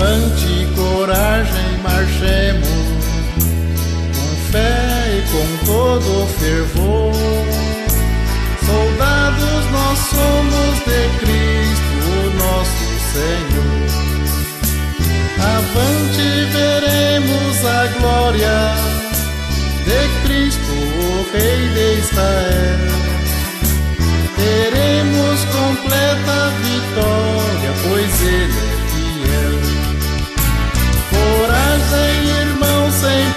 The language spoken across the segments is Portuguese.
Avante, coragem, marchemos com fé e com todo fervor. Soldados nós somos de Cristo, o nosso Senhor. Avante, veremos a glória de Cristo, o Rei de Israel.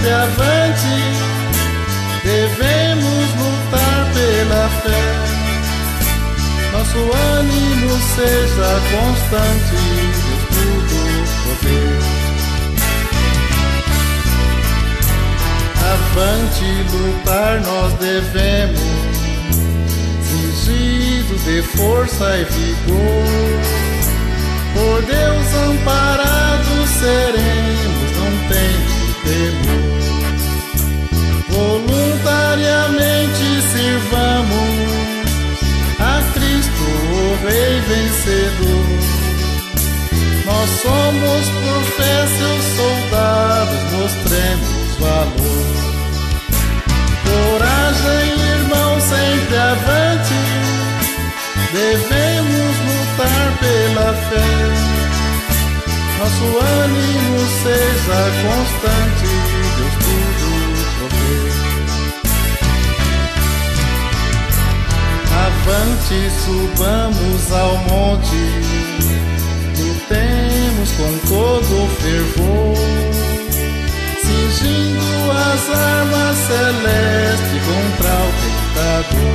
Sempre avante, devemos lutar pela fé. Nosso ânimo seja constante, Deus tudo poder. Avante, lutar nós devemos, cingidos de força e vigor. Por Deus amparados vencedor. Nós somos por fé seus soldados, mostremos valor. Coragem, irmão, sempre avante. Devemos lutar pela fé nosso ânimo seja constante, Subamos ao monte, lutemos com todo fervor, cingindo as armas celestes contra o tentador.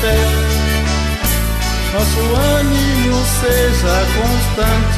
Fé. Nosso ânimo seja constante